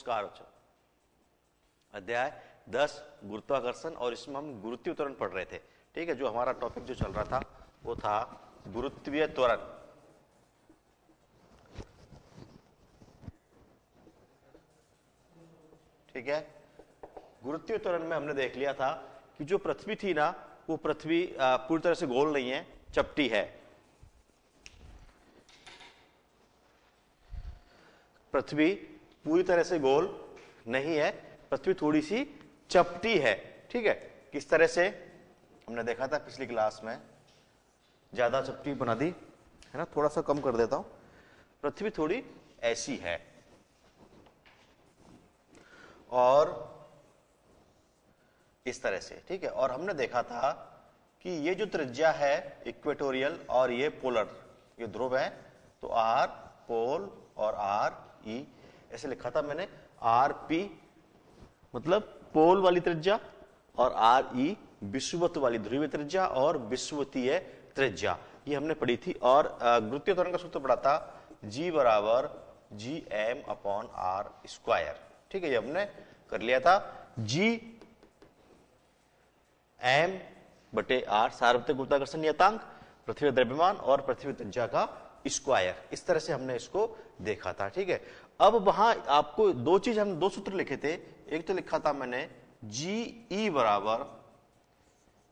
बच्चों अध्याय दस, गुरुत्वाकर्षण और इसमें हम गुरुत्वीय त्वरण पढ़ रहे थे। ठीक है, जो हमारा टॉपिक जो चल रहा था, वो था गुरुत्वीय त्वरण। ठीक है? गुरुत्वीय त्वरण में हमने देख लिया था कि जो पृथ्वी थी ना, वो पृथ्वी पूरी तरह से गोल नहीं है, चपटी है। पृथ्वी पूरी तरह से गोल नहीं है, पृथ्वी थोड़ी सी चपटी है। ठीक है? किस तरह से? हमने देखा था पिछली क्लास में। ज़्यादा चपटी बना दी, है ना? थोड़ा सा कम कर देता हूँ। पृथ्वी थोड़ी ऐसी है। और इस तरह से, ठीक है? और हमने देखा था कि ये जो त्रिज्या है, इक्वेटोरियल, और ये पोलर, ये ध्रुव है तो आर पोल और आर ई ऐसे लिखा था मैंने, आर पी मतलब पोल वाली त्रिज्या और आर ई विश्ववत वाली ध्रुवीय त्रिज्या और विश्वतीय त्रिज्या। ये हमने पढ़ी थी और गुरुत्वीय त्वरण का सूत्र पढ़ा था, जी बराबर g m upon r square. ठीक है, ये हमने कर लिया था। जी एम बटे आर सार्वत्रिक गुरुत्वाकर्षण नियतांक, पृथ्वी द्रव्यमान और पृथ्वी त्रिज्या का स्क्वायर। इस तरह से हमने इसको देखा था, ठीक है। अब वहाँ आपको दो चीज़ हम, दो सूत्र लिखे थे। एक तो लिखा था मैंने जी ई e बराबर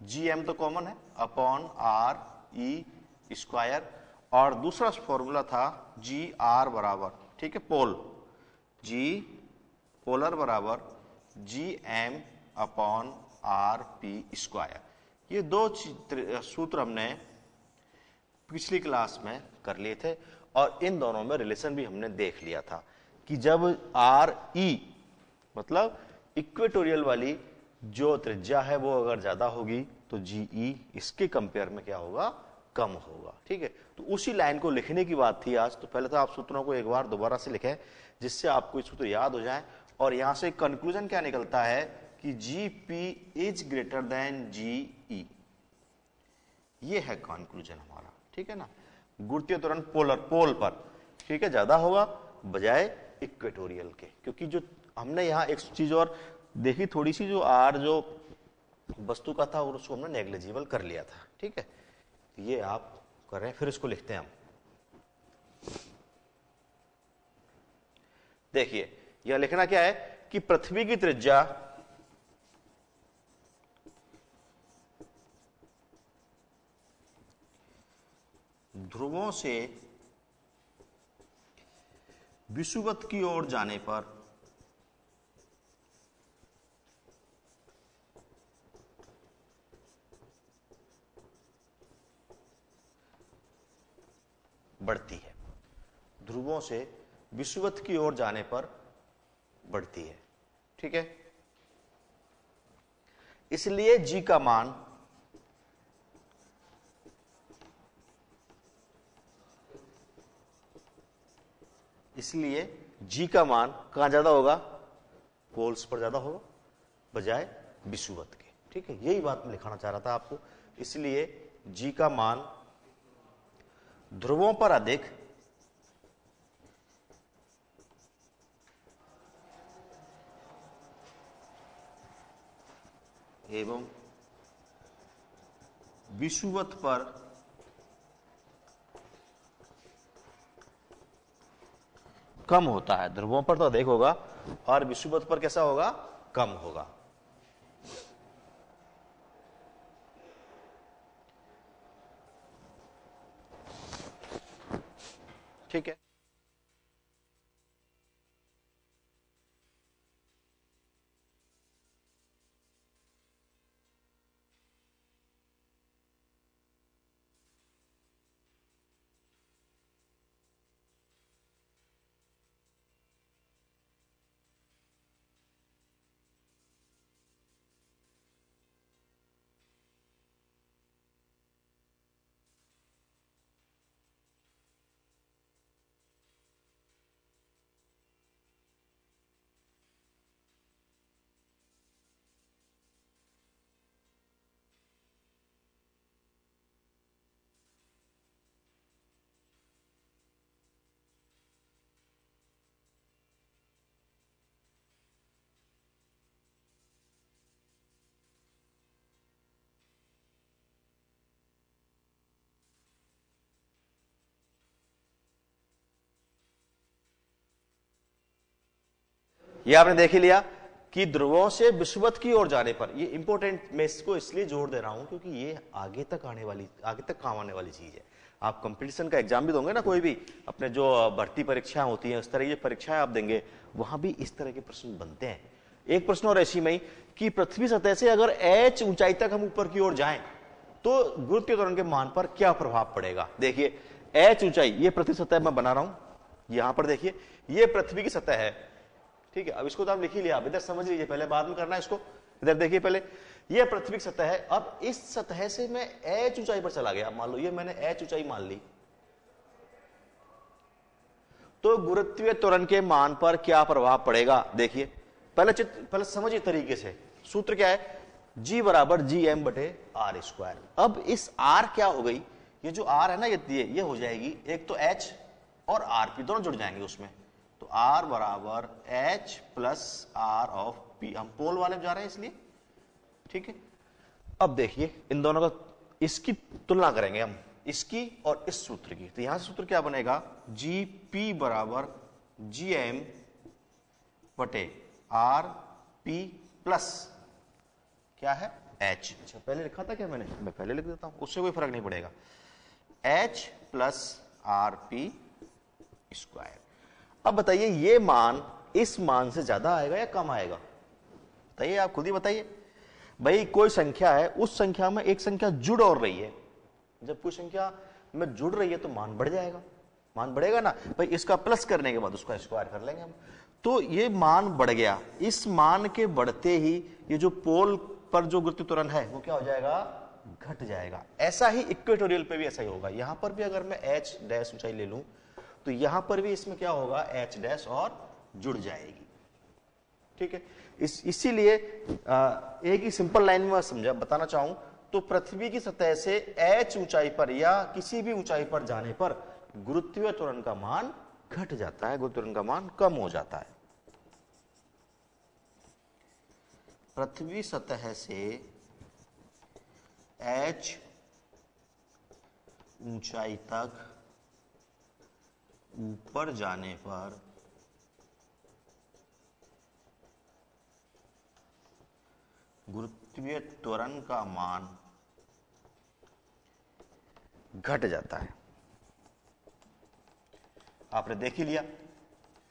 जी एम तो कॉमन है अपॉन आर ई स्क्वायर और दूसरा फॉर्मूला था जी आर बराबर, ठीक है पोल जी पोलर बराबर g m upon r p square ये दो सूत्र हमने पिछली क्लास में कर लिए थे, और इन दोनों में रिलेशन भी हमने देख लिया था। कि जब आर ई मतलब इक्वेटोरियल वाली जो त्रिज्या है वो अगर ज़्यादा होगी तो जी ई, इसके कंपेयर में क्या होगा? कम होगा, ठीक है? तो उसी लाइन को लिखने की बात थी आज तो पहले तो आप सूत्रों को एक बार दोबारा से लिखें, जिससे आपको सूत्र याद हो जाए। और यहाँ से कंक्लूजन क्या निकलता है कि g p is greater than g e. ये है कंक्लूजन हमारा, ठीक है ना? गुरुत्वीय त्वरण पोलर पोल पर, ठीक है? ज़्यादा होगा, बजाय इक्वेटोरियल के, क्योंकि जो हमने यहाँ एक चीज़ और देखी, थोड़ी सी जो आर जो वस्तु का था और उसको हमने नेग्लिजिबल कर लिया था, ठीक है? ये आप कर रहे हैं, फिर इसको लिखते हैं हम। देखिए, यह लिखना क्या है कि पृथ्वी की त्रिज्या ध्रुवों से विषुवत की ओर जाने पर। बढ़ती है। ध्रुवों से विषुवत की ओर जाने पर बढ़ती है। ठीक है? इसलिए जी का मान इसलिए जी का मान कहाँ ज़्यादा होगा? पोल्स पर ज़्यादा होगा, बजाय विषुवत के। ठीक है, यही बात मैं लिखाना चाह रहा था आपको। इसलिए जी का मान ध्रुवों पर अधिक, एवं विषुवत पर कम होता है। ध्रुवों पर तो अधिक होगा, और विश्वपथ पर कैसा होगा? कम होगा। ठीक है। ये आपने देख ही लिया कि ध्रुवों से विश्वत की ओर जाने पर, ये इंपॉर्टेंट मैं इसको इसलिए ज़ोर दे रहा हूँ क्योंकि ये आगे तक आने वाली, आगे तक काम आने वाली चीज़ है। आप कंपटीशन का एग्ज़ाम भी दोगे ना, कोई भी अपने जो भर्ती परीक्षाएँ होती हैं, उस तरह की परीक्षाएँ आप देंगे, वहाँ भी इस तरह के प्रश्न बनते हैं। एक प्रश्न और ऐसी में कि पृथ्वी सतह से अगर एच ऊंचाई तक हम ऊपर की ओर जाएँ तो गुरुत्व त्वरण के मान पर क्या प्रभाव पड़ेगा? देखिए एच ऊंचाई, ये पृथ्वी सतह मैं बना रहा हूँ, यहाँ पर देखिए, ये पृथ्वी की सतह है। ठीक है, अब इसको तो आप लिख ही लिया इधर समझ लीजिए, पहले बाद में करना है इसको। इधर देखिए पहले, ये पृथ्वी सतह है, अब इस सतह से मैं एच ऊंचाई पर चला गया। मान लो, ये मैंने एच ऊंचाई मान ली। तो गुरुत्वीय त्वरण के मान पर क्या प्रभाव पड़ेगा? देखिए, पहले चित्र पहले समझिए तरीके से। सूत्र क्या है? जी बराबर जी एम बटे आर स्क्वायर अब इस आर क्या हो गई? ये जो आर है ना, ये ये हो जाएगी, एक तो एच और आर पी दोनों जुड़ जाएँगे उसमें। तो R बराबर H प्लस आर ऑफ़ पी हम पोल वाले जा रहे हैं इसलिए। ठीक है? अब देखिए, इन दोनों का इसकी तुलना करेंगे हम। इसकी और इस सूत्र की। तो यहाँ सूत्र क्या बनेगा? जी पी बराबर जी एम बटे आर पी प्लस क्या है? एच अच्छा पहले लिखा था क्या मैंने? मैं पहले लिख देता हूँ। उससे कोई फ़र्क नहीं पड़ेगा। H plus r p square अब बताइए, ये मान इस मान से ज़्यादा आएगा या कम आएगा? बताइए आप, खुद ही बताइए। भाई, कोई संख्या है, उस संख्या में एक संख्या जुड़ और रही है। जब कोई संख्या में जुड़ रही है तो मान बढ़ जाएगा। मान बढ़ेगा ना? भाई, इसका प्लस करने के बाद उसका स्क्वायर कर लेंगे हम। तो ये मान बढ़ गया। इस मान के बढ़ते ही ये जो पोल पर जो गुरुत्व त्वरण है, वो क्या हो जाएगा? घट जाएगा। ऐसा ही इक्वेटोरियल पे भी ऐसा ही होगा। यहाँ पर भी अगर मैं एच डैश ऊंचाई ले लूँ तो यहाँ पर भी इसमें क्या होगा? एच डैश और जुड़ जाएगी। ठीक है? इस, इसीलिए एक ही सिंपल लाइन में समझा, बताना चाहूँ तो पृथ्वी की सतह से एच ऊंचाई पर या किसी भी ऊंचाई पर जाने पर गुरुत्वीय त्वरण का मान घट जाता है गुरुत्व का मान कम हो जाता है। पृथ्वी सतह से एच ऊंचाई तक ऊपर जाने पर गुरुत्वीय त्वरण का मान घट जाता है। आपने देख ही लिया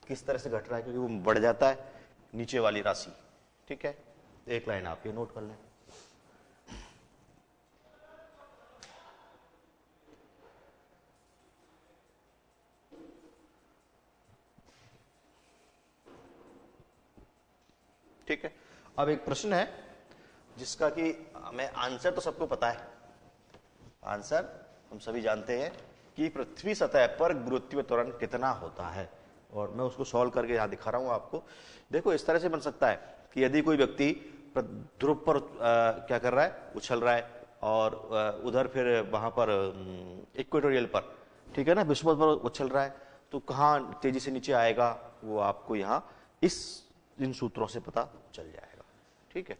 किस तरह से घट रहा है, क्योंकि वो बढ़ जाता है नीचे वाली राशि। ठीक है? एक लाइन आप ये नोट कर लें ठीक है अब एक प्रश्न है जिसका कि हमें आंसर तो सबको पता है। आंसर हम सभी जानते हैं कि पृथ्वी सतह पर गुरुत्व त्वरण कितना होता है। और मैं उसको सॉल्व करके यहाँ दिखा रहा हूँ आपको। देखो इस तरह से बन सकता है कि यदि कोई व्यक्ति ध्रुव पर आ, क्या कर रहा है? उछल रहा है और उधर फिर वहाँ पर इक्वेटोरियल पर ठीक है ना? विश्व पर उछल रहा है तो कहाँ तेज़ी से नीचे आएगा वो आपको यहाँ इस इन सूत्रों से पता चल जाएगा। ठीक है?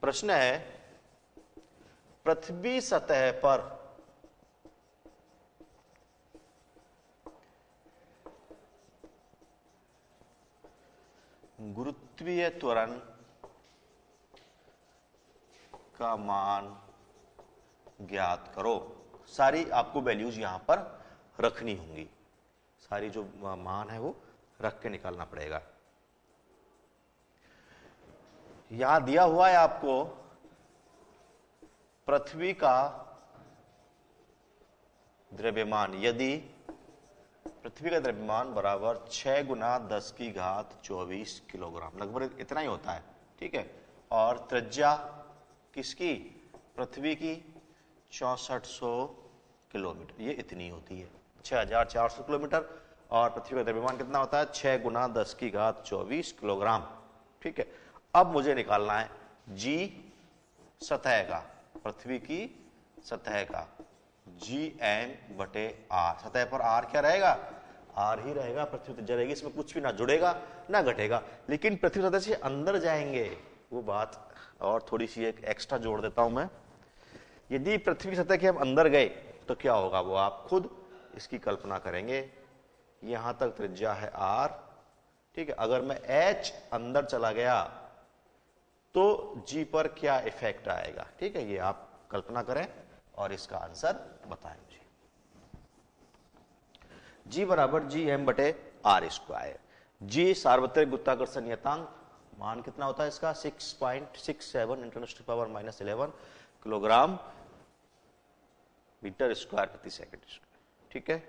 प्रश्न है, पृथ्वी सतह पर गुरुत्वीय त्वरण का मान ज्ञात करो। सारी आपको वैल्यूज़ यहाँ पर रखनी होंगी। सारी जो मान है वो रख के निकालना पड़ेगा। यहाँ दिया हुआ है आपको, पृथ्वी का द्रव्यमान, यदि पृथ्वी का द्रव्यमान बराबर छह गुना दस की घात चौबीस किलोग्राम, लगभग इतना ही होता है, ठीक है? और त्रिज्या किसकी? पृथ्वी की, चौसठ सौ किलोमीटर, ये इतनी होती है, छह हज़ार चार सौ किलोमीटर, और पृथ्वी का द्रव्यमान कितना होता है? छह गुना दस की घात चौबीस किलोग्राम, ठीक है? अब मुझे निकालना है। जी, सतह का। पृथ्वी की सतह का। जी एम बटे आर। सतह पर आर क्या रहेगा? आर ही रहेगा, पृथ्वी त्रिज्या रहेगी इसमें कुछ भी ना जुड़ेगा, ना घटेगा। लेकिन पृथ्वी सतह से अंदर जाएँगे। वो बात और थोड़ी सी एक एक्स्ट्रा जोड़ देता हूँ मैं। यदि पृथ्वी सतह के हम अंदर गए तो क्या होगा? वो आप खुद इसकी कल्पना करेंगे। यहाँ तक त्रिज्या है आर। ठीक है, अगर मैं एच अंदर चला गया तो जी पर क्या इफ़ेक्ट आएगा? ठीक है, ये आप कल्पना करें और इसका आंसर बताएँ मुझे। जी बराबर जी एम बटे आर स्क्वायर जी सार्वत्रिक गुरुत्वाकर्षण नियतांक मान कितना होता है इसका? 6.67 international power minus eleven kilogram metre square प्रति सेकंड ठीक है?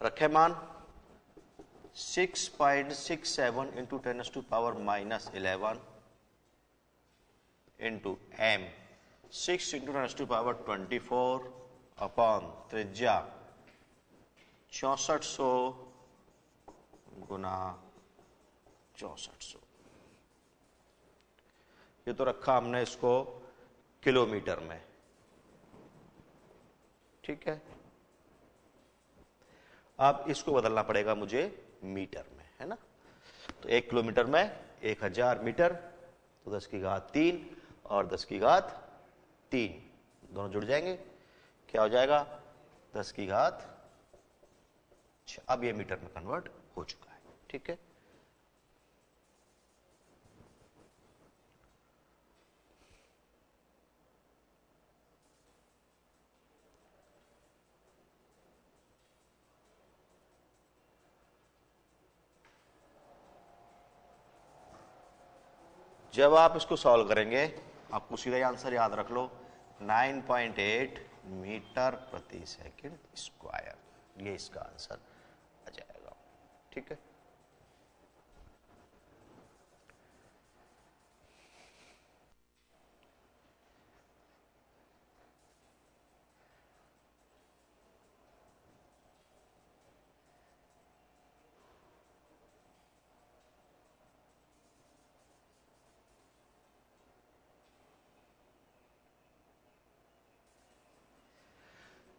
रखे मान। 6.67 into 10 to power minus 11 into m. 6 into 10 to power 24 upon त्रिज्या चौसठ सौ गुना चौसठ सौ ये तो रखा हमने इसको किलोमीटर में। ठीक है? अब इसको बदलना पड़ेगा मुझे मीटर में, है ना? तो एक किलोमीटर में एक हज़ार मीटर तो दस की घात तीन और दस की घात तीन, दोनों जुड़ जाएँगे। क्या हो जाएगा? दस की घात अब ये मीटर में कन्वर्ट हो चुका है, ठीक है? जब आप इसको सॉल्व करेंगे, आपको सीधा आंसर याद रख लो। 9.8 मीटर प्रति सेकंड स्क्वायर ये इसका आंसर आ जाएगा। ठीक है?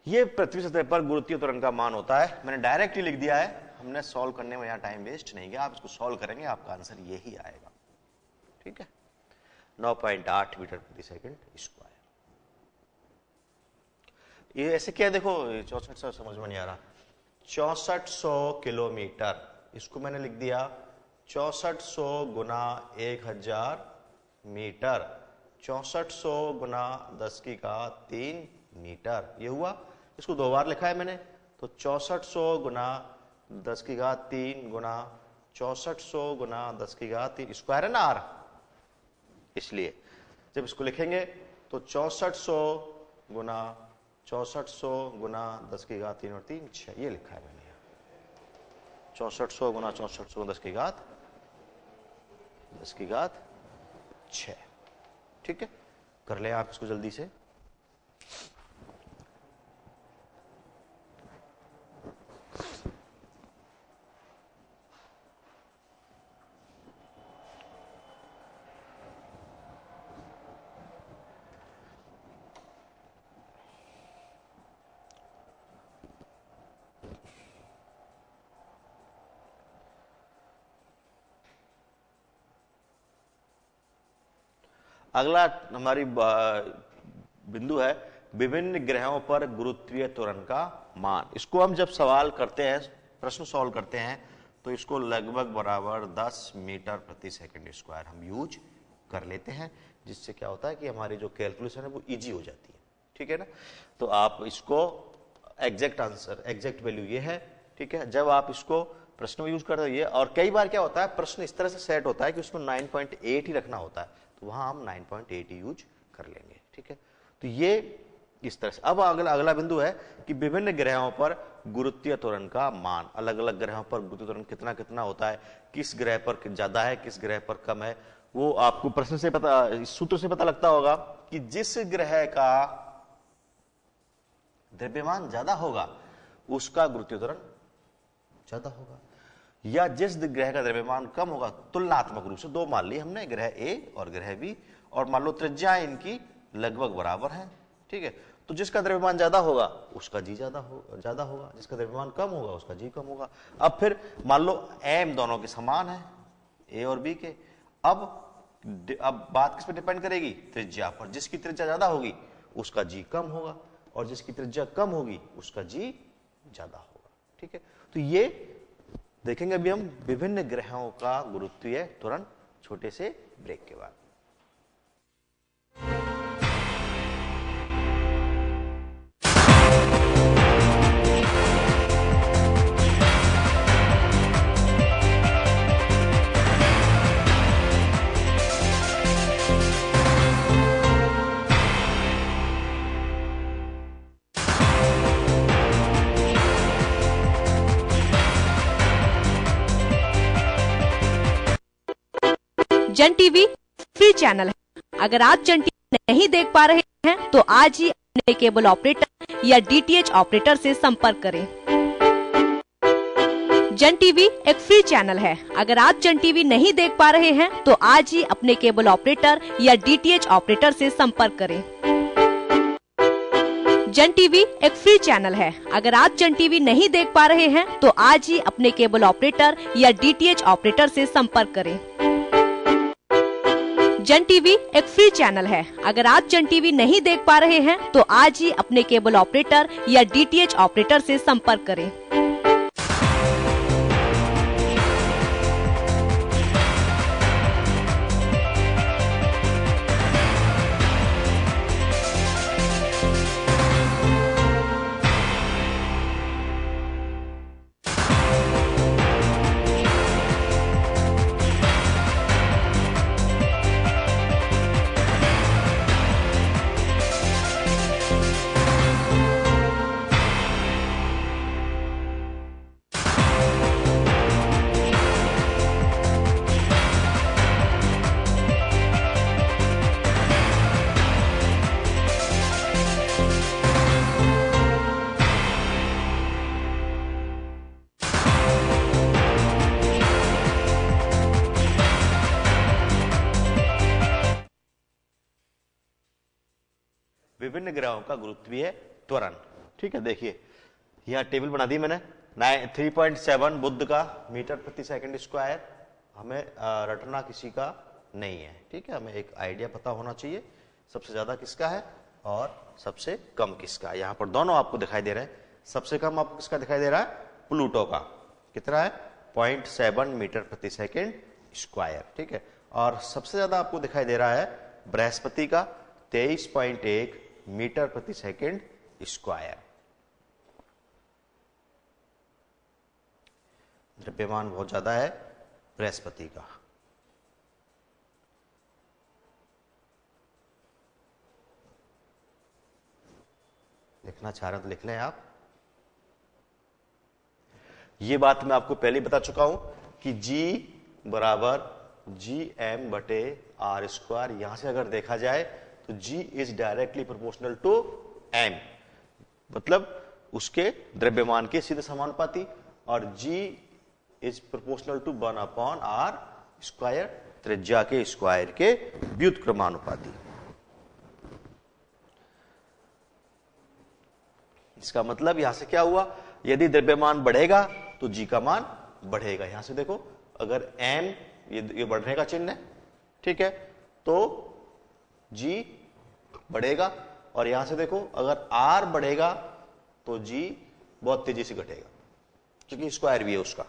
ये पृथ्वी सतह पर गुरुत्वीय त्वरण का मान होता है। मैंने डायरेक्टली लिख दिया है। हमने सॉल्व करने में यहाँ टाइम वेस्ट नहीं किया। आप इसको सॉल्व करेंगे, आपका आंसर यही आएगा। ठीक है? 9.8 मीटर प्रति सेकंड स्क्वायर ये ऐसे क्या देखो चौसठ सौ समझ में नहीं आ रहा। चौसठ सौ किलोमीटर। इसको मैंने लिख दिया। चौसठ सौ गुना एक हज़ार मीटर। चौसठ सौ गुना दस की का तीन मीटर। ये हुआ इसको दो बार लिखा है मैंने तो चौसठ सौ गुना दस की घात तीन गुना चौसठ सौ गुना दस की घात तीन, स्क्वायर है ना आर। इसलिए जब इसको लिखेंगे तो चौसठ सौ गुना चौसठ सौ गुना दस की घात तीन और तीन, छह, ये लिखा है मैंने। चौसठ सौ गुना चौसठ सौ दस की घात, दस की घात छ ठीक है? कर ले आप इसको जल्दी से। अगला हमारी बिंदु है, विभिन्न ग्रहों पर गुरुत्वीय त्वरण का मान। इसको हम जब सवाल करते हैं, प्रश्न सॉल्व करते हैं तो इसको लगभग बराबर 10 मीटर प्रति सेकंड स्क्वायर हम यूज़ कर लेते हैं, जिससे क्या होता है कि हमारी जो कैलकुलेशन है वो इजी हो जाती है। ठीक है ना? तो आप इसको एग्जैक्ट आंसर एग्जैक्ट वैल्यू ये है, ठीक है? जब आप इसको प्रश्न में यूज़ कर रहे और कई बार क्या होता है, प्रश्न इस तरह से सेट होता है कि उसमें 9.8 ही रखना होता है। तो वहाँ हम 9.8 यूज़ कर लेंगे, ठीक है? तो ये इस तरह से। अब अगला अगला बिंदु है कि विभिन्न ग्रहों पर गुरुत्वीय त्वरण का मान अलग अलग ग्रहों पर गुरुत्वीय त्वरण कितना कितना होता है, किस ग्रह पर ज़्यादा है, किस ग्रह पर कम है, वो आपको प्रश्न से पता सूत्र से पता लगता होगा कि जिस ग्रह का द्रव्यमान ज़्यादा होगा, उसका गुरुत्वीय त्वरण ज़्यादा होगा। या जिस ग्रह का द्रव्यमान कम होगा, तुलनात्मक रूप से दो मान लिए हमने, ग्रह ए और ग्रह बी। और मान लो त्रिज्या इनकी लगभग बराबर है, ठीक है? तो जिसका द्रव्यमान ज़्यादा होगा, उसका जी ज़्यादा हो, ज़्यादा होगा। जिसका द्रव्यमान कम होगा, उसका जी कम होगा। अब फिर मान लो एम दोनों के समान है ए और बी के। अब अब बात किस पर डिपेंड करेगी? त्रिज्या पर। जिसकी त्रिज्या ज़्यादा होगी, उसका जी कम होगा। और जिसकी त्रिज्या कम होगी, उसका जी ज़्यादा होगा, ठीक है? तो ये देखेंगे अभी हम विभिन्न ग्रहों का गुरुत्वीय त्वरण छोटे से ब्रेक के बाद। जन टीवी फ्री चैनल है। अगर आप जन टीवी नहीं देख पा रहे हैं तो आज ही अपने केबल ऑपरेटर या डीटीएच ऑपरेटर से संपर्क करें। जन टीवी एक फ्री चैनल है। अगर आप जन टीवी नहीं देख पा रहे हैं तो आज ही अपने केबल ऑपरेटर या डीटीएच ऑपरेटर से संपर्क करें। जन टीवी एक फ्री चैनल है। अगर आप जन टीवी नहीं देख पा रहे हैं तो आज ही अपने केबल ऑपरेटर या डीटीएच ऑपरेटर से संपर्क करें। जन टीवी एक फ्री चैनल है। अगर आप जन टीवी नहीं देख पा रहे हैं तो आज ही अपने केबल ऑपरेटर या डीटीएच ऑपरेटर से संपर्क करें। विभिन्न ग्रहों का गुरुत्वीय त्वरण। ठीक है, देखिए। यहाँ टेबल बना दी मैंने। थ्री पॉइंट सेवन बुद्ध का मीटर प्रति सेकंड स्क्वायर हमें रटना किसी का नहीं है। ठीक है, हमें एक आइडिया पता होना चाहिए, सबसे ज़्यादा किसका है और सबसे कम किसका। यहाँ पर दोनों आपको दिखाई दे रहे हैं। सबसे कम आपको किसका दिखाई दे रहा है? प्लूटो का। कितना है? पॉइंट सेवन मीटर प्रति सेकेंड स्क्वायर ठीक है, और सबसे ज़्यादा आपको दिखाई दे रहा है बृहस्पति का, तेईस पॉइंट एक मीटर प्रति सेकेंड स्क्वायर। द्रव्यमान बहुत ज़्यादा है, बृहस्पति का। लिखना चाह रहे तो लिख लें आप। ये बात मैं आपको पहले बता चुका हूँ कि G बराबर जी एम बटे आर स्क्वायर यहाँ से अगर देखा जाए तो G is directly proportional to m. मतलब उसके द्रव्यमान के सीधे समानुपाती और G is proportional to one upon r square त्रिज्या के स्क्वायर के व्युत्क्रमानुपाती इसका मतलब यहाँ से क्या हुआ? यदि द्रव्यमान बढ़ेगा तो जी का मान बढ़ेगा। यहाँ से देखो, अगर m, ये ये बढ़ने का चिन्ह है, ठीक है तो g बढ़ेगा। और यहाँ से देखो, अगर आर बढ़ेगा तो जी बहुत तेज़ी से घटेगा। क्योंकि स्क्वायर भी है उसका।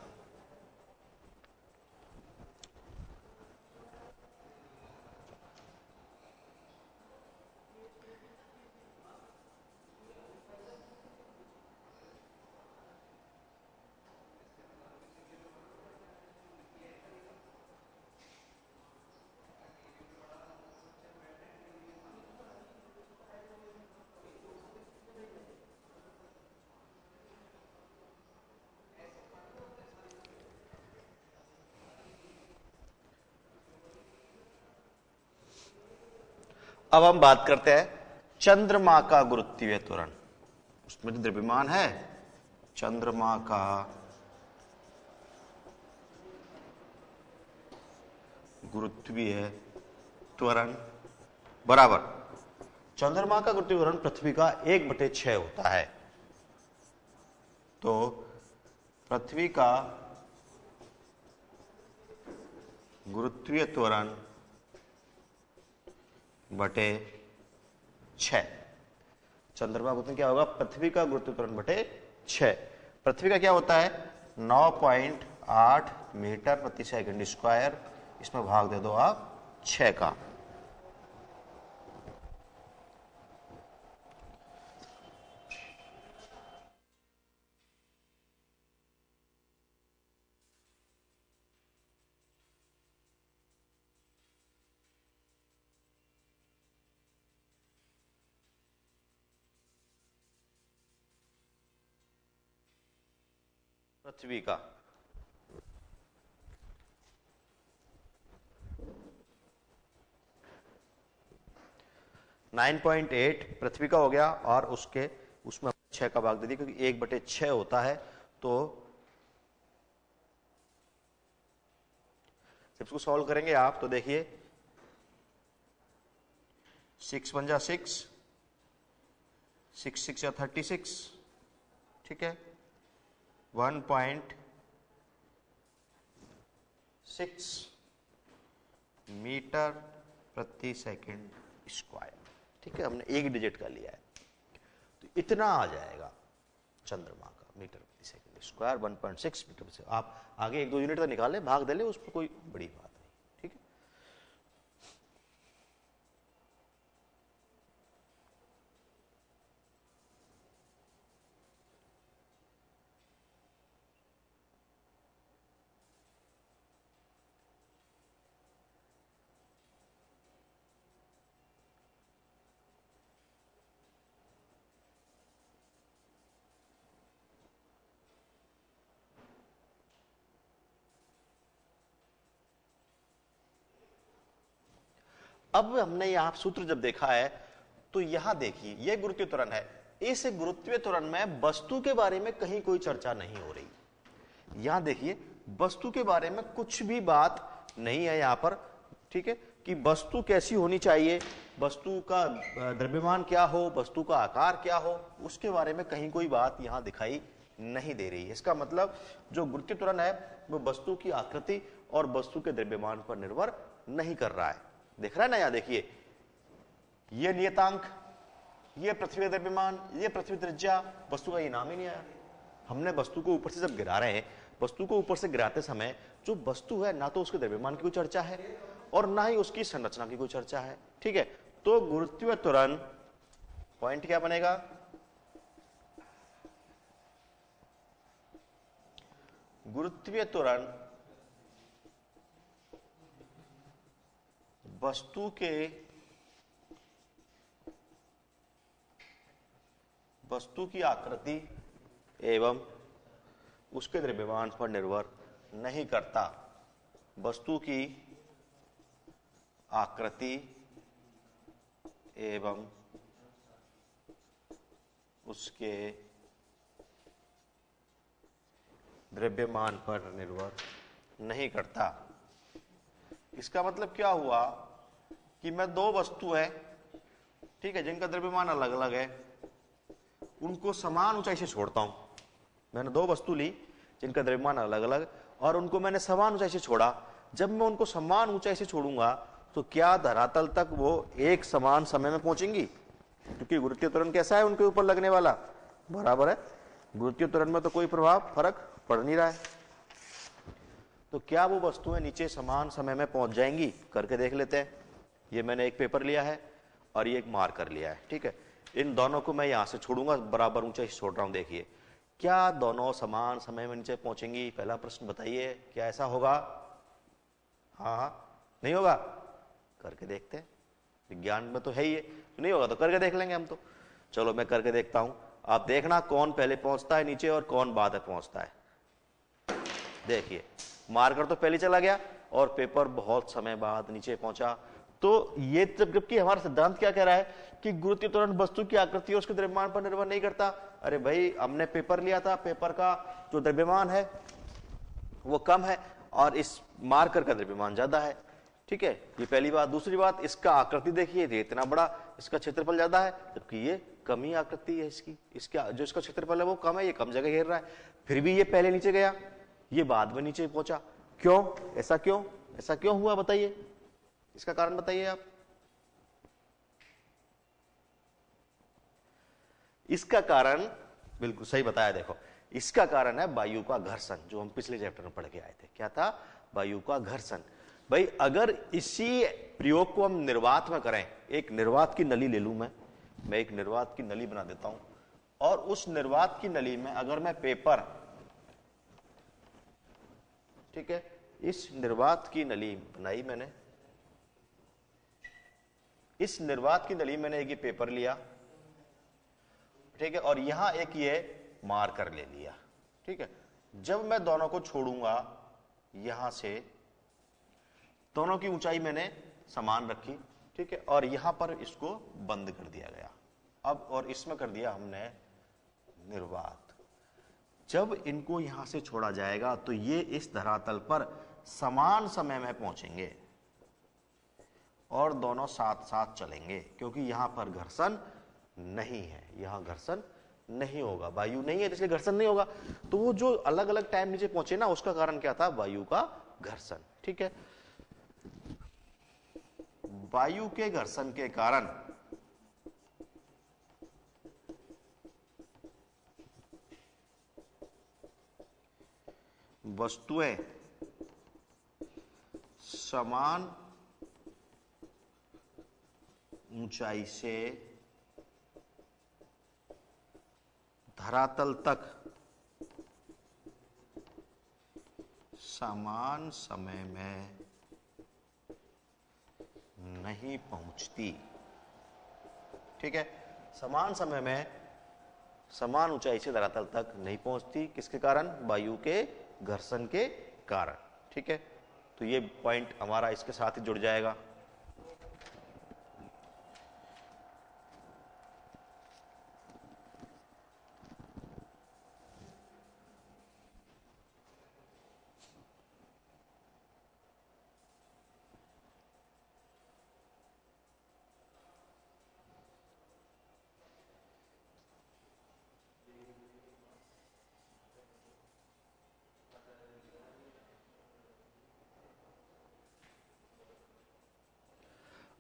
अब हम बात करते हैं चंद्रमा का गुरुत्वीय त्वरण। उसमें जो द्रव्यमान है। चंद्रमा का गुरुत्वीय त्वरण बराबर। चंद्रमा का गुरुत्वीय त्वरण पृथ्वी का एक बटे छह होता है। तो पृथ्वी का गुरुत्वीय त्वरण बटे छ चंद्रमा गुरुत्व क्या होगा? पृथ्वी का गुरुत्व त्वरण बटे छ पृथ्वी का क्या होता है? 9.8 मीटर प्रति सेकंड स्क्वायर। इसमें भाग दे दो आप छ का। पृथ्वी का। नाइन पॉइंट एट पृथ्वी का हो गया और उसके, उसमें छह का भाग दे दिया, क्योंकि एक बटे छह होता है तो जब इसको सॉल्व करेंगे आप तो देखिए सिक्स वन जा सिक्स सिक्स सिक्स या थर्टी सिक्स ठीक है? वन पॉइंट सिक्स मीटर प्रति सेकंड स्क्वायर। ठीक है, हमने एक डिजिट का लिया है। तो इतना आ जाएगा चंद्रमा का मीटर प्रति सेकंड स्क्वायर 1.6 मीटर से आप आगे एक दो यूनिट का निकालें भाग दे ले उस पर कोई बड़ी बात अब हमने यहाँ सूत्र जब देखा है तो यहाँ देखिए यह गुरुत्व त्वरण है। इस गुरुत्व त्वरण में वस्तु के बारे में कहीं कोई चर्चा नहीं हो रही। यहाँ देखिए, वस्तु के बारे में कुछ भी बात नहीं है यहाँ पर, ठीक है? कि वस्तु कैसी होनी चाहिए, वस्तु का द्रव्यमान क्या हो, वस्तु का आकार क्या हो, उसके बारे में कहीं कोई बात यहाँ दिखाई नहीं दे रही है। इसका मतलब जो गुरुत्व त्वरण है, वो वस्तु की आकृति और वस्तु के द्रव्यमान पर निर्भर नहीं कर रहा है। देख रहा है ना यहाँ, देखिए। ये नियतांक, ये पृथ्वी द्रव्यमान, ये पृथ्वी त्रिज्या, वस्तु का ये नाम ही नहीं आया। हमने वस्तु को ऊपर से जब गिरा रहे हैं, वस्तु को ऊपर से गिराते समय जो वस्तु है, ना तो उसके द्रव्यमान की कोई चर्चा है और ना ही उसकी संरचना की कोई चर्चा है, ठीक है? तो गुरुत्व त्वरण पॉइंट क्या बनेगा? गुरुत्वीय त्वरण वस्तु के वस्तु की आकृति एवं उसके द्रव्यमान पर निर्भर नहीं करता। वस्तु की आकृति एवं उसके द्रव्यमान पर निर्भर नहीं करता। इसका मतलब क्या हुआ? कि मैं दो वस्तु है, ठीक है, जिनका द्रव्यमान अलग अलग है, उनको समान ऊंचाई से छोड़ता हूँ। मैंने दो वस्तु ली, जिनका द्रव्यमान अलग अलग और उनको मैंने समान ऊंचाई से छोड़ा। जब मैं उनको समान ऊंचाई से छोड़ूँगा तो क्या धरातल तक वो एक समान समय में पहुंचेंगी? क्योंकि गुरुत्व त्वरण कैसा है उनके ऊपर लगने वाला? बराबर है। गुरुत्व त्वरण में तो कोई प्रभाव, फ़र्क पड़ नहीं रहा है। तो क्या वो वस्तुएँ नीचे समान समय में पहुँच जाएँगी? करके देख लेते हैं। ये मैंने एक पेपर लिया है और ये एक मार्कर लिया है, ठीक है? इन दोनों को मैं यहाँ से छोड़ूँगा, बराबर ऊंचाई छोड़ रहा हूँ, देखिए। क्या दोनों समान समय में नीचे पहुंचेंगी? पहला प्रश्न बताइए, क्या ऐसा होगा? हाँ हाँ। नहीं होगा? करके देखते हैं। विज्ञान में तो है ही है। नहीं होगा तो करके देख लेंगे हम तो। चलो, मैं करके देखता हूँ। आप देखना कौन पहले पहुँचता है नीचे और कौन बाद में पहुँचता है। देखिए, मार्कर तो पहले चला गया और पेपर बहुत समय बाद नीचे पहुँचा। तो ये जबकि हमारा सिद्धांत क्या कह रहा है कि गुरुत्व त्वरण वस्तु की आकृति उसके द्रव्यमान पर निर्भर नहीं करता। अरे भाई, हमने पेपर लिया था, पेपर का जो द्रव्यमान है, वो कम है और इस मार्कर का द्रव्यमान ज़्यादा है। ठीक है, ये पहली बात। दूसरी बात, इसका आकृति देखिए, ये इतना बड़ा, इसका क्षेत्रफल ज़्यादा है, जबकि ये कम ही आकृति है इसकी। इसका जो इसका क्षेत्रफल है वो कम है, ये कम जगह घेर रहा है। फिर भी ये पहले नीचे गया, ये बाद में नीचे पहुँचा। क्यों? ऐसा क्यों? ऐसा क्यों हुआ, बताइए। इसका कारण बताइए आप। इसका कारण, बिल्कुल सही बताया देखो, इसका कारण है वायु का घर्षण, जो हम पिछले चैप्टर में पढ़ के आए थे। क्या था? वायु का घर्षण। भाई, अगर इसी प्रयोग को हम निर्वात में करें, एक निर्वात की नली ले लू मैं मैं एक निर्वात की नली बना देता हूँ, और उस निर्वात की नली में अगर मैं पेपर ठीक है, इस निर्वात की नली बनाई मैंने इस निर्वात की नली मैंने एक ये पेपर लिया, ठीक है, और यहाँ एक ये मार्कर ले लिया, ठीक है। जब मैं दोनों को छोड़ूँगा यहाँ से, दोनों की ऊंचाई मैंने समान रखी, ठीक है, और यहाँ पर इसको बंद कर दिया गया। अब और इसमें कर दिया हमने निर्वात। जब इनको यहाँ से छोड़ा जाएगा तो ये इस धरातल पर समान समय में पहुँचेंगे। और दोनों साथ साथ चलेंगे, क्योंकि यहाँ पर घर्षण नहीं है। यहाँ घर्षण नहीं होगा। वायु नहीं है तो इसलिए घर्षण नहीं होगा। तो वो जो अलग अलग टाइम नीचे पहुँचे ना, उसका कारण क्या था? वायु का घर्षण। ठीक है? वायु के घर्षण के कारण वस्तुएँ समान ऊंचाई से धरातल तक समान समय में नहीं पहुँचती। ठीक है? समान समय में, समान ऊंचाई से धरातल तक नहीं पहुँचती। किसके कारण? वायु के घर्षण के कारण। ठीक है? तो ये पॉइंट हमारा इसके साथ ही जुड़ जाएगा।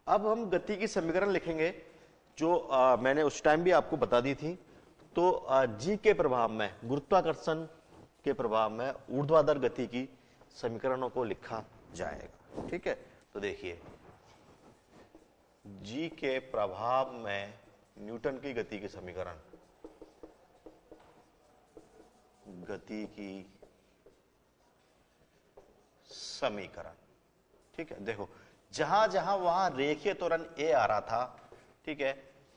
अब हम गति की समीकरण लिखेंगे जो आ, मैंने उस टाइम भी आपको बता दी थी। तो आ, जी के प्रभाव में गुरुत्वाकर्षण के प्रभाव में ऊर्ध्वाधर गति की समीकरणों को लिखा जाएगा। ठीक है? तो देखिए जी के प्रभाव में न्यूटन की गति के समीकरण गति की समीकरण। ठीक है? देखो जहाँ जहाँ वहाँ रेखीय त्वरण ए आ रहा था, ठीक है,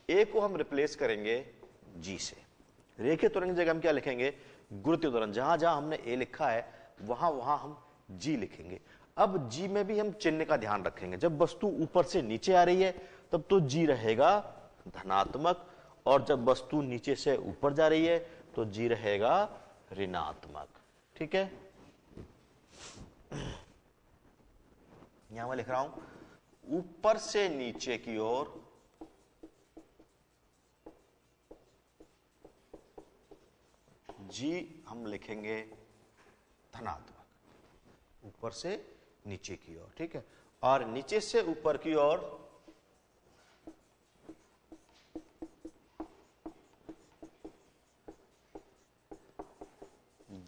ए को हम रिप्लेस करेंगे जी से। रेखीय त्वरण की जगह हम क्या लिखेंगे? गुरुत्व त्वरण जहाँ जहाँ हमने ए लिखा है, वहाँ वहाँ हम जी लिखेंगे। अब जी में भी हम चिन्ह का ध्यान रखेंगे। जब वस्तु ऊपर से नीचे आ रही है, तब तो जी रहेगा धनात्मक, और जब वस्तु नीचे से ऊपर जा रही है तो जी रहेगा ऋणात्मक। ठीक है? यहाँ मैं लिख रहा हूँ, ऊपर से नीचे की ओर जी हम लिखेंगे धनात्मक। ऊपर से नीचे की ओर, ठीक है? और नीचे से ऊपर की ओर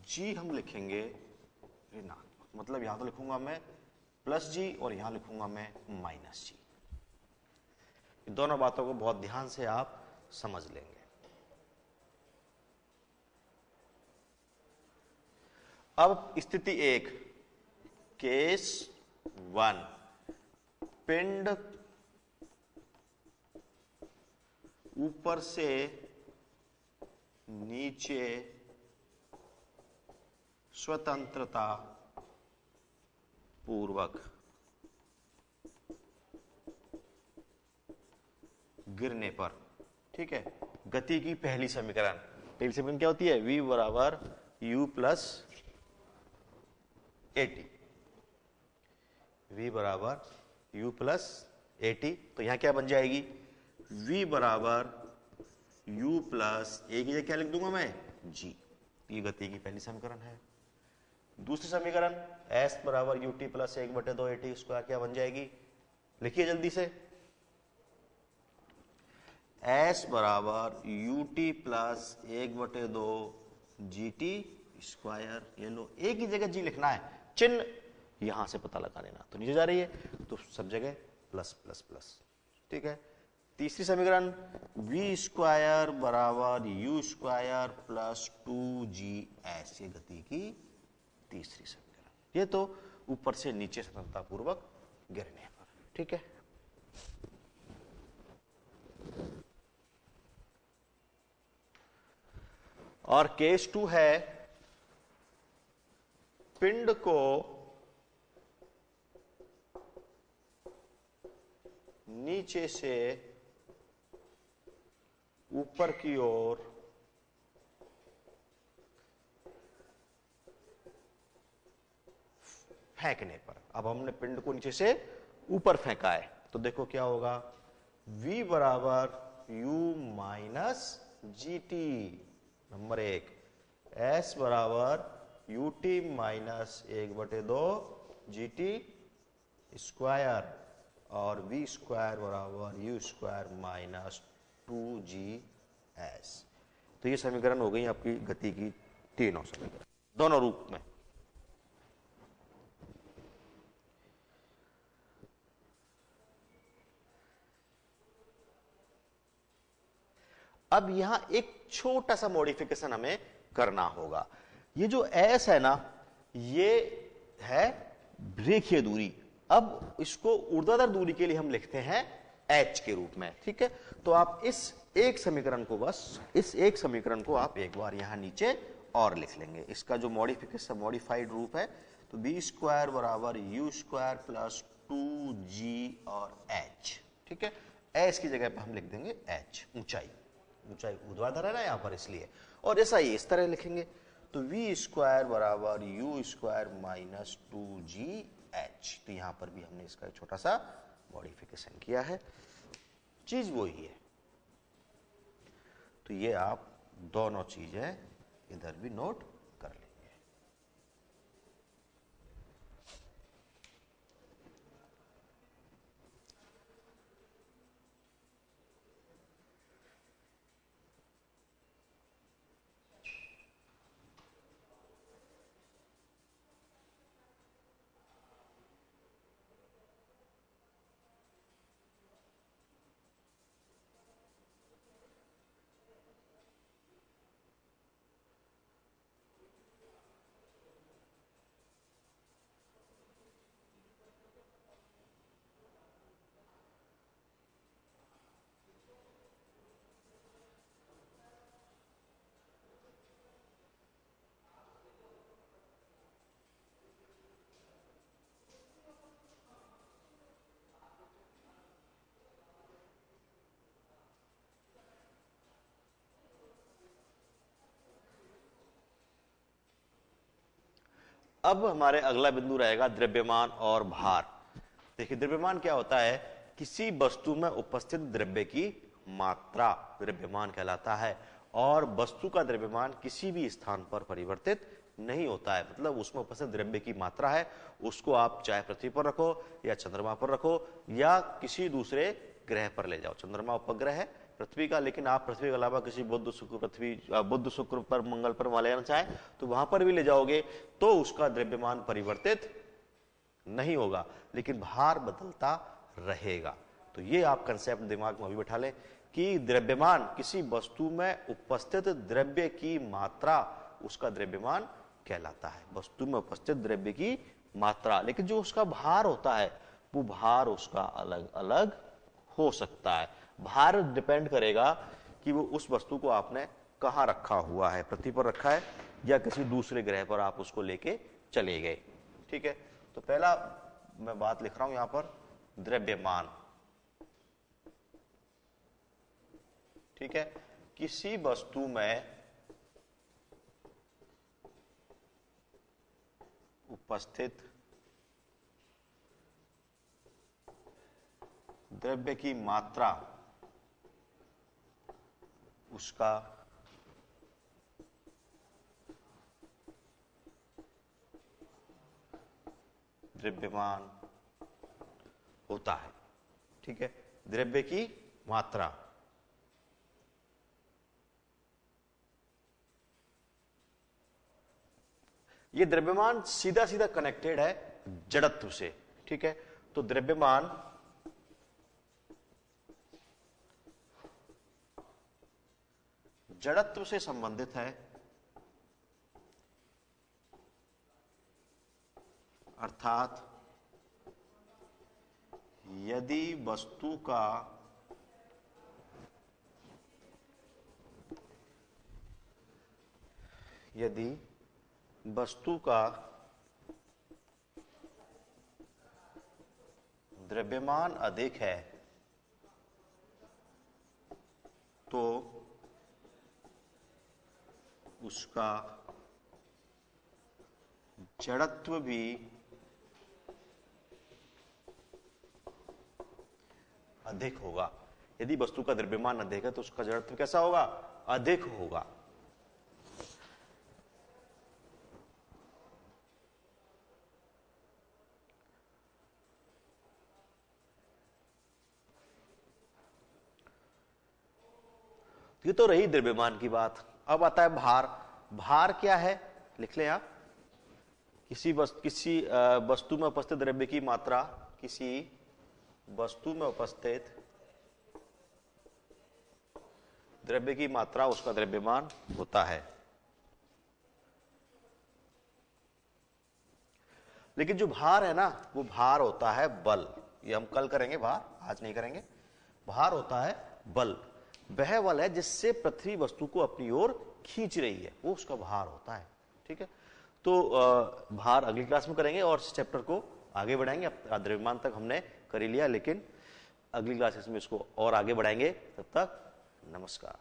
जी हम लिखेंगे ऋणात्मक। मतलब यहाँ तो लिखूँगा मैं प्लस जी और यहाँ लिखूँगा मैं माइनस जी। दोनों बातों को बहुत ध्यान से आप समझ लेंगे। अब स्थिति एक, केस वन, पिंड ऊपर से नीचे स्वतंत्रता पूर्वक गिरने पर, ठीक है? गति की पहली समीकरण। पहली समीकरण क्या होती है? V बराबर यू प्लस एटी वी बराबर यू प्लस एटी तो यहाँ क्या बन जाएगी? V बराबर u प्लस ए की जगह क्या लिख दूँगा मैं? G ये गति की पहली समीकरण है। दूसरी समीकरण एस बराबर यू टी प्लस एक बटे दो एटी स्क्वायर क्या बन जाएगी? लिखिए जल्दी से। एस बराबर यू टी प्लस एक बटे दो जी टी स्क्वायर ये लो एक ही जगह जी लिखना है। चिन्ह यहाँ से पता लगा लेना। तो नीचे जा रही है तो सब जगह प्लस प्लस प्लस ठीक है? तीसरी समीकरण, v स्क्वायर बराबर u square plus two g s ये गति की तीसरी समीकरण ये तो ऊपर से नीचे स्वतंत्रता पूर्वक गिरने पर। ठीक है? और केस टू है, पिंड को नीचे से ऊपर की ओर फेंकने पर। अब हमने पिंड को नीचे से ऊपर फेंका है तो देखो क्या होगा। V बराबर u minus G T number एक। S बराबर यू टी माइनस एक बटे दो जी टी स्क्वायर और v स्क्वायर बराबर u square minus two g s तो ये समीकरण हो गई आपकी गति की तीनों समीकरण। दोनों रूप में। अब यहाँ एक छोटा सा मॉडिफिकेशन हमें करना होगा। ये जो एस है ना, ये है रेखीय दूरी। अब इसको ऊर्ध्वाधर दूरी के लिए हम लिखते हैं एच के रूप में, ठीक है? तो आप इस एक समीकरण को बस, इस एक समीकरण को आप एक बार यहाँ नीचे और लिख लेंगे। इसका जो मॉडिफिकेशन मॉडिफाइड रूप है तो बी स्क्वायर बराबर u square plus two g और एच ठीक है? एस की जगह पर हम लिख देंगे एच ऊंचाई। ऊंचाई ऊर्ध्वाधर है ना यहाँ पर इसलिए। और ऐसा ही इस तरह लिखेंगे तो वी स्क्वायर बराबर u square minus two g h तो यहाँ पर भी हमने इसका एक छोटा सा मॉडिफिकेशन किया है। चीज़ वही है तो ये आप दोनों चीज़ें इधर भी नोट अब हमारे अगला बिंदु रहेगा द्रव्यमान और भार। देखिए, द्रव्यमान क्या होता है? किसी वस्तु में उपस्थित द्रव्य की मात्रा द्रव्यमान कहलाता है और वस्तु का द्रव्यमान किसी भी स्थान पर परिवर्तित नहीं होता है। मतलब उसमें उपस्थित द्रव्य की मात्रा है, उसको आप चाहे पृथ्वी पर रखो या चंद्रमा पर रखो या किसी दूसरे ग्रह पर ले जाओ। चंद्रमा उपग्रह है पृथ्वी का, लेकिन आप पृथ्वी के अलावा किसी बुद्ध शुक्र, पृथ्वी बुद्ध शुक्र पर, मंगल पर वहाँ लेना चाहे तो वहाँ पर भी ले जाओगे तो उसका द्रव्यमान परिवर्तित नहीं होगा, लेकिन भार बदलता रहेगा। तो ये आप कंसेप्ट दिमाग में अभी बैठा लें कि द्रव्यमान, किसी वस्तु में उपस्थित द्रव्य की मात्रा, उसका द्रव्यमान कहलाता है। वस्तु में उपस्थित द्रव्य की मात्रा, लेकिन जो उसका भार होता है, वो भार उसका अलग अलग हो सकता है। भार डिपेंड करेगा कि वो उस वस्तु को आपने कहाँ रखा हुआ है, पृथ्वी पर रखा है, या किसी दूसरे ग्रह पर आप उसको लेके चले गए। ठीक है? तो पहला मैं बात लिख रहा हूँ यहाँ पर, द्रव्यमान। ठीक है? किसी वस्तु में उपस्थित द्रव्य की मात्रा उसका द्रव्यमान होता है। ठीक है? द्रव्य की मात्रा। ये द्रव्यमान सीधा सीधा कनेक्टेड है जड़त्व से। ठीक है? तो द्रव्यमान जड़त्व से संबंधित है। अर्थात, यदि वस्तु का यदि वस्तु का द्रव्यमान अधिक है तो उसका जड़त्व भी अधिक होगा। यदि वस्तु का द्रव्यमान अधिक है तो उसका जड़त्व कैसा होगा? अधिक होगा। ये तो रही द्रव्यमान की बात। अब आता है भार। भार क्या है? लिख लें आप। किसी वस्तु किसी वस्तु में उपस्थित द्रव्य की मात्रा, किसी वस्तु में उपस्थित द्रव्य की मात्रा, उसका द्रव्यमान होता है। लेकिन जो भार है ना, वो भार होता है बल। ये हम कल करेंगे, भार आज नहीं करेंगे। भार होता है बल। वह बल है जिससे पृथ्वी वस्तु को अपनी ओर खींच रही है। वो उसका भार होता है, ठीक है? तो भार अगली क्लास में करेंगे और चैप्टर को आगे बढ़ाएँगे। अब द्रव्यमान तक हमने कर लिया, लेकिन अगली क्लासेस में इसको और आगे बढ़ाएँगे। तब तक नमस्कार।